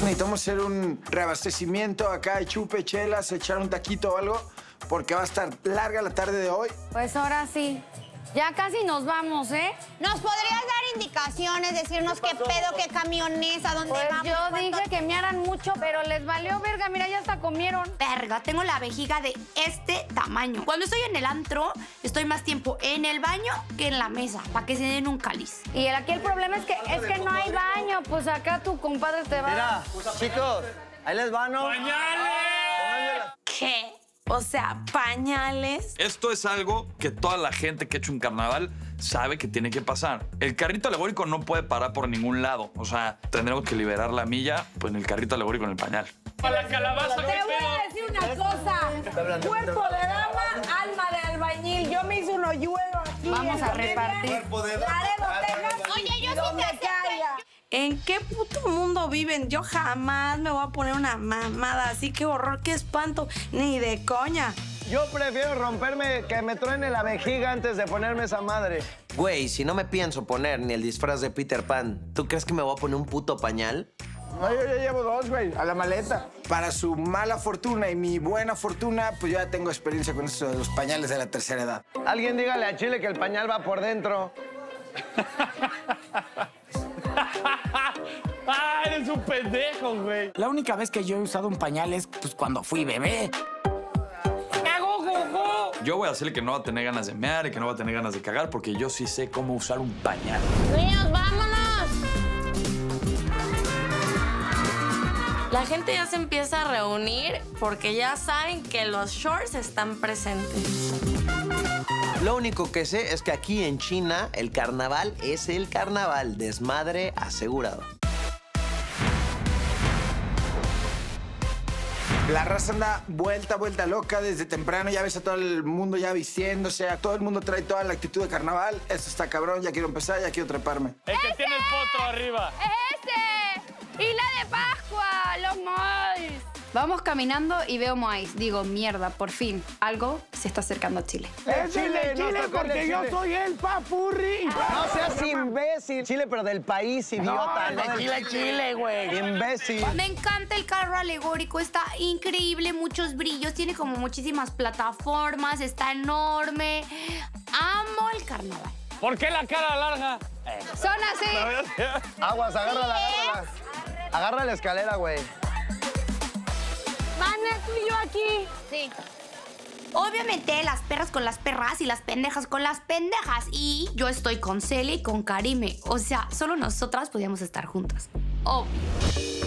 Necesitamos hacer un reabastecimiento acá, chupe, chelas, echar un taquito o algo, porque va a estar larga la tarde de hoy. Pues ahora sí. Ya casi nos vamos, ¿eh? ¿Nos podrías dar indicaciones, decirnos qué pedo, qué camiones, a dónde Pues vamos? yo cuánto- dije que me haran mucho, pero les valió verga. Mira, ya hasta comieron. Verga, tengo la vejiga de este tamaño. Cuando estoy en el antro, estoy más tiempo en el baño que en la mesa, para que se den un cáliz. Y el- aquí el problema es que es que no hay baño. Pues acá tu compadre te va. Mira, chicos, ahí les van, ¿no? ¿Qué? O sea, pañales. Esto es algo que toda la gente que ha hecho un carnaval sabe que tiene que pasar. El carrito alegórico no puede parar por ningún lado. O sea, tendremos que liberar la milla pues, en el carrito alegórico en el pañal. Para la calabaza, Te voy a decir una cosa. Cuerpo de dama, alma de albañil. Yo me hice un hoyuelo aquí. Vamos a repartir. Texas. Oye, ¿En qué puto mundo viven? Yo jamás me voy a poner una mamada así. Qué horror, qué espanto. Ni de coña. Yo prefiero romperme, que me truene la vejiga antes de ponerme esa madre. Güey, si no me pienso poner ni el disfraz de Peter Pan, ¿tú crees que me voy a poner un puto pañal? No, yo ya llevo dos, güey, a la maleta. Para su mala fortuna y mi buena fortuna, pues yo ya tengo experiencia con eso de los pañales de la tercera edad. Alguien dígale a Chile que el pañal va por dentro. ¡Ah, eres un pendejo, güey! La única vez que yo he usado un pañal es pues, cuando fui bebé. Yo voy a hacerle que no va a tener ganas de mear y que no va a tener ganas de cagar porque yo sí sé cómo usar un pañal. Niños, vámonos. La gente ya se empieza a reunir porque ya saben que los shorts están presentes. Lo único que sé es que aquí en China el carnaval es el carnaval, desmadre asegurado. La raza anda vuelta, vuelta loca desde temprano. Ya ves a todo el mundo ya vistiéndose. A todo el mundo trae toda la actitud de carnaval. Esto está cabrón. Ya quiero empezar, ya quiero treparme. El que tiene el potro arriba. ¡Ese! ¡Y la de Pascua! Vamos caminando y veo Moais. Digo, mierda, por fin. Algo se está acercando a Chile. Es Chile, Chile, porque yo soy el papurri. No seas imbécil. Chile, pero del país, idiota. No, de Chile, Chile, güey. Imbécil. Me encanta el carro alegórico, está increíble, muchos brillos, tiene como muchísimas plataformas, está enorme. Amo el carnaval. ¿Por qué la cara larga? Son así. Aguas, agárrala, agárrala. Agarra la escalera, güey. Mana, tú y yo aquí. Sí. Obviamente las perras con las perras y las pendejas con las pendejas. Y yo estoy con Celia y con Karime. O sea, solo nosotras podíamos estar juntas. Obvio.